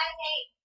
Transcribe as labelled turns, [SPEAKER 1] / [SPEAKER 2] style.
[SPEAKER 1] Five eight.